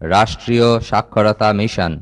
রাষ্ট্রীয় সাক্ষরতা মিশন।